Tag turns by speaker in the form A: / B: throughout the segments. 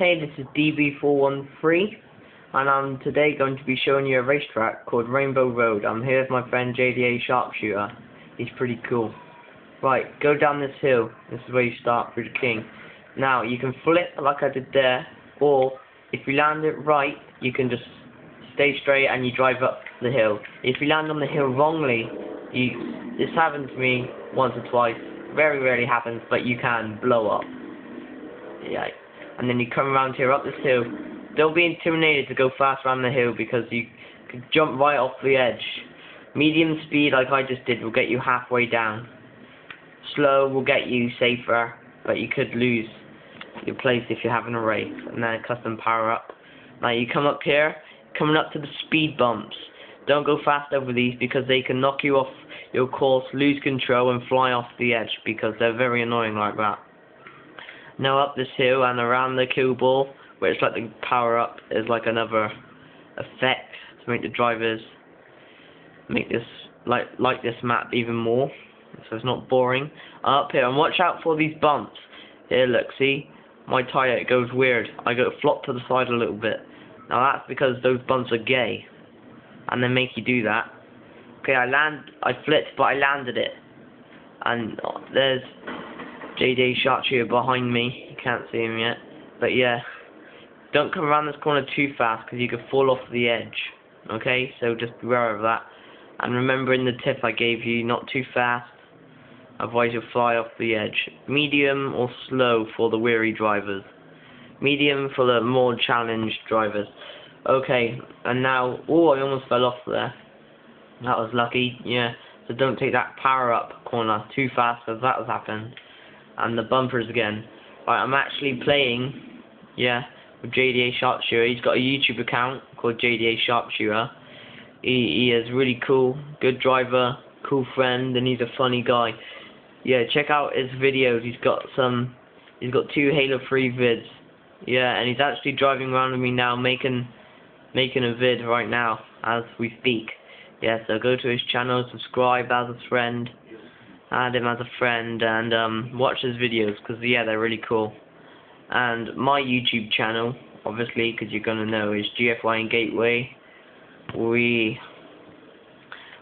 A: Hey, this is DB413, and I'm today going to be showing you a racetrack called Rainbow Road. I'm here with my friend JDA Sharpshooter. He's pretty cool. Right, go down this hill. This is where you start through the king. Now, you can flip like I did there, or if you land it right, you can just stay straight and you drive up the hill. If you land on the hill wrongly, you this happened to me once or twice. Very rarely happens, but you can blow up. Yeah and then you come around here up this hill. Don't be intimidated to go fast around the hill because you could jump right off the edge. Medium speed, like I just did, will get you halfway down. Slow will get you safer, but you could lose your place if you're having a race. And then a custom power up. Now you come up here, coming up to the speed bumps. Don't go fast over these because they can knock you off your course, lose control, and fly off the edge because they're very annoying like that. Now up this hill and around the kill ball, where it's like the power up, is like another effect to make the drivers make this like like this map even more, so it's not boring. Up here, and watch out for these bumps. Here, look, see my tire it goes weird. I go flop to the side a little bit. Now that's because those bumps are gay, and they make you do that. Okay, I land, I flipped, but I landed it, and there's JD Sharpshooter behind me. You can't see him yet. But yeah, don't come around this corner too fast because you could fall off the edge. Okay, so just beware of that. And remember in the tip I gave you, not too fast, otherwise you'll fly off the edge. Medium or slow for the weary drivers. Medium for the more challenged drivers. Okay, and now, oh, I almost fell off there. That was lucky, yeah. So don't take that power up corner too fast because that has happened and the bumpers again. Right, I'm actually playing, yeah, with JDA Sharpshooter. He's got a YouTube account called JDA Sharpshooter. He, he is really cool, good driver, cool friend, and he's a funny guy. Yeah, check out his videos. He's got some, he's got two Halo 3 vids. Yeah, and he's actually driving around with me now, making, making a vid right now as we speak. Yeah, so go to his channel, subscribe as a friend add him as a friend and um, watch his videos because yeah they're really cool. And my YouTube channel obviously because you're gonna know is GFYNGateway. We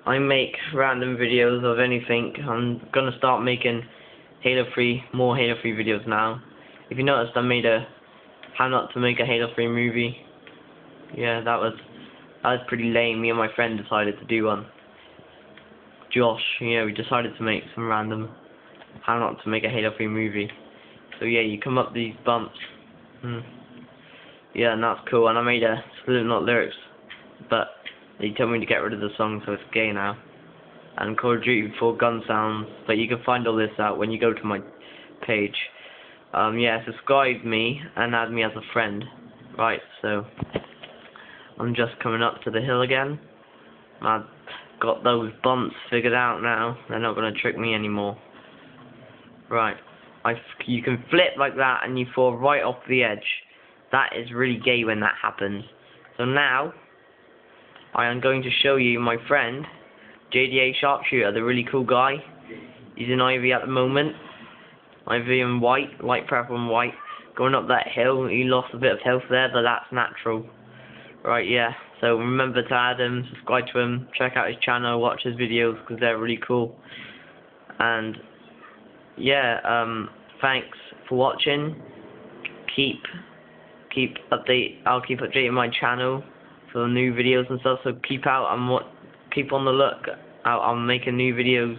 A: I make random videos of anything. I'm gonna start making Halo 3 more Halo 3 videos now. If you noticed I made a how not to make a Halo 3 movie. Yeah that was that was pretty lame. Me and my friend decided to do one Josh, you know, we decided to make some random how not to make a Halo 3 movie. So yeah, you come up these bumps. Hmm. Yeah, and that's cool. And I made a Slipknot lyrics, but they told me to get rid of the song, so it's gay now. And Call of Duty 4 gun sounds, but you can find all this out when you go to my page. Um, yeah, subscribe me and add me as a friend. Right, so I'm just coming up to the hill again. My got those bumps figured out now. They're not going to trick me anymore. Right. I, you can flip like that and you fall right off the edge. That is really gay when that happens. So now, I am going to show you my friend, JDA Sharpshooter, the really cool guy. He's in Ivy at the moment. Ivy and white, light purple and white. Going up that hill, he lost a bit of health there, but that's natural. Right, yeah. So remember to add him, subscribe to him, check out his channel, watch his videos because they're really cool. And yeah, um, thanks for watching. Keep keep update. I'll keep updating my channel for new videos and stuff. So keep out and what keep on the look. Out. I'm making new videos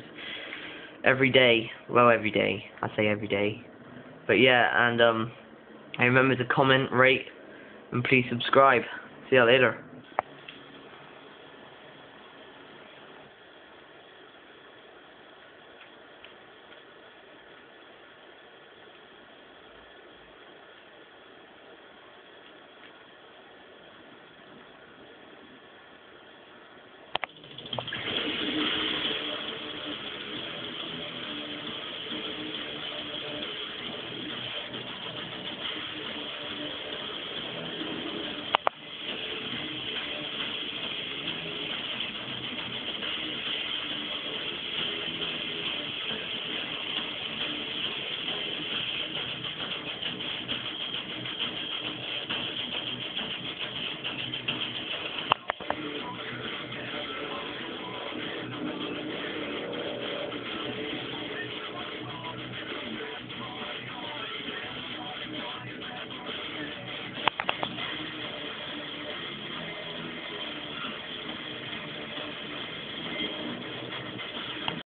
A: every day. Well, every day. I say every day. But yeah, and um, remember to comment, rate, and please subscribe. See you later.